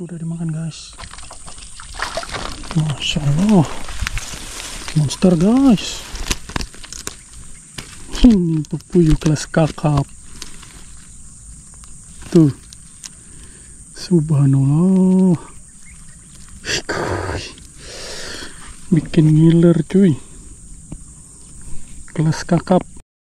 udah dimakan guys. Masya Allah monster guys. Ini pepuyuh kelas kakap. Tuh. Subhanallah. Bikin ngiler cuy. Kelas kakap.